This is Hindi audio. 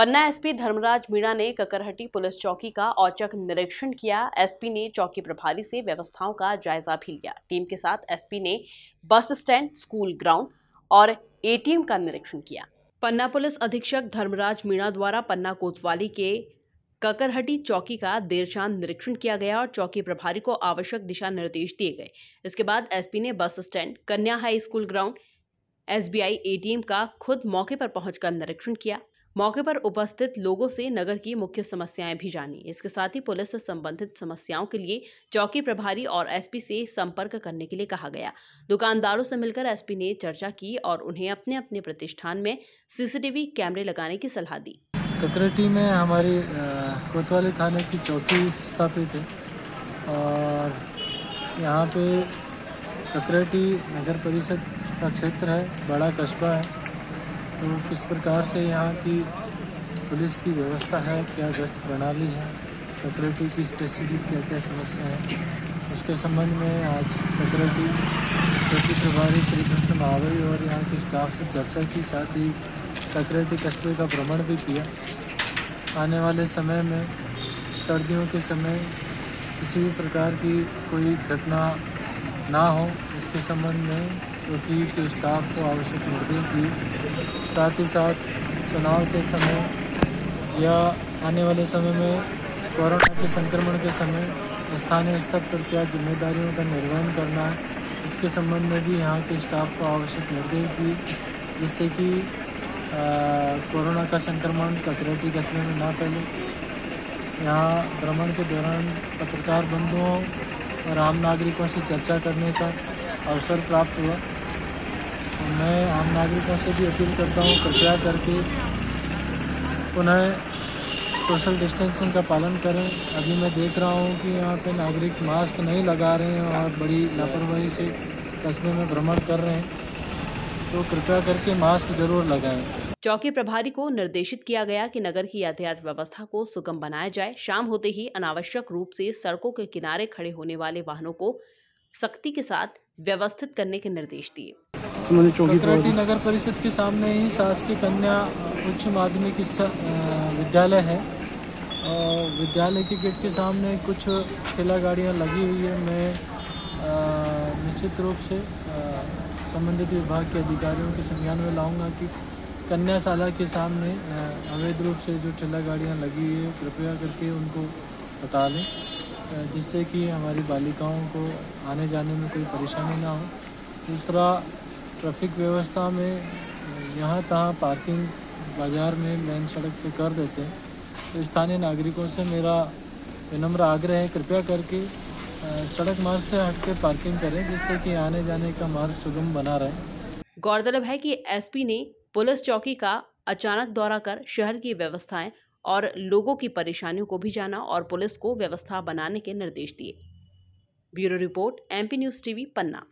पन्ना एसपी धर्मराज मीणा ने ककरहटी पुलिस चौकी का औचक निरीक्षण किया। एसपी ने चौकी प्रभारी से व्यवस्थाओं का जायजा भी लिया। टीम के साथ एसपी ने बस स्टैंड, स्कूल ग्राउंड और एटीएम का निरीक्षण किया। पन्ना पुलिस अधीक्षक धर्मराज मीणा द्वारा पन्ना कोतवाली के ककरहटी चौकी का देर शाम निरीक्षण किया गया और चौकी प्रभारी को आवश्यक दिशा निर्देश दिए गए। इसके बाद एसपी ने बस स्टैंड, कन्या high school ground, SBI, ATM का खुद मौके पर पहुंचकर निरीक्षण किया। मौके पर उपस्थित लोगों से नगर की मुख्य समस्याएँ भी जानी। इसके साथ ही पुलिस से संबंधित समस्याओं के लिए चौकी प्रभारी और एसपी से संपर्क करने के लिए कहा गया। दुकानदारों से मिलकर एसपी ने चर्चा की और उन्हें अपने अपने प्रतिष्ठान में सीसीटीवी कैमरे लगाने की सलाह दी। ककरेटी में हमारी कोतवाली थाने की चौकी स्थापित है और यहाँ पे ककरेटी नगर परिषद का क्षेत्र है, बड़ा कस्बा है। तो किस प्रकार से यहाँ की पुलिस की व्यवस्था है? क्या गश्त प्रणाली है? सिक्योरिटी की स्पेसिफिक क्या क्या समस्या है? उसके संबंध में आज सिक्योरिटी चौकी प्रभारी श्री कृष्ण महावरी और यहाँ के स्टाफ से चर्चा की, साथ ही सिक्योरिटी कस्बे का भ्रमण भी किया। आने वाले समय में सर्दियों के समय किसी भी प्रकार की कोई घटना ना हो, इसके संबंध में चौकी के स्टाफ को आवश्यक निर्देश दिए। साथ ही साथ चुनाव के समय या आने वाले समय में कोरोना के संक्रमण के समय स्थानीय स्तर पर क्या जिम्मेदारियों का निर्वहन करना है, इसके संबंध में भी यहाँ के स्टाफ को आवश्यक निर्देश दिए, जिससे कि कोरोना का संक्रमण ककरेटी कस्बे में ना फैले। यहाँ भ्रमण के दौरान पत्रकार बंधुओं और आम नागरिकों से चर्चा करने का अवसर प्राप्त हुआ। मैं आम नागरिकों से भी अपील करता हूँ, कृपया करके पुनः सोशल डिस्टेंसिंग का पालन करें। अभी मैं देख रहा हूँ कि यहाँ पे नागरिक मास्क नहीं लगा रहे हैं और बड़ी लापरवाही से कस्बे में भ्रमण कर रहे हैं। तो कृपया करके मास्क ज़रूर लगाएँ। चौकी प्रभारी को निर्देशित किया गया कि नगर की यातायात व्यवस्था को सुगम बनाया जाए। शाम होते ही अनावश्यक रूप से सड़कों के किनारे खड़े होने वाले वाहनों को सख्ती के साथ व्यवस्थित करने के निर्देश दिए। नगर परिषद के सामने ही शासकीय कन्या उच्च माध्यमिक विद्यालय है। और विद्यालय के गेट के सामने कुछ ठेला गाड़ियाँ लगी हुई है। मैं निश्चित रूप से संबंधित विभाग के अधिकारियों के संज्ञान में लाऊँगा कि कन्याशाला के सामने अवैध रूप से जो ठेला गाड़ियाँ लगी हुई है, कृपया करके उनको हटा लें जिससे कि हमारी बालिकाओं को आने जाने में कोई परेशानी ना हो। दूसरा ट्रैफ़िक व्यवस्था में, यहाँ तहाँ पार्किंग बाज़ार में मेन सड़क पे कर देते हैं। तो स्थानीय नागरिकों से मेरा विनम्र आग्रह है, कृपया करके सड़क मार्ग से हट के पार्किंग करें, जिससे कि आने जाने का मार्ग सुगम बना रहे। गौरतलब है कि एसपी ने पुलिस चौकी का अचानक दौरा कर शहर की व्यवस्थाएँ और लोगों की परेशानियों को भी जाना और पुलिस को व्यवस्था बनाने के निर्देश दिए। Bureau report, MP news TV, Panna.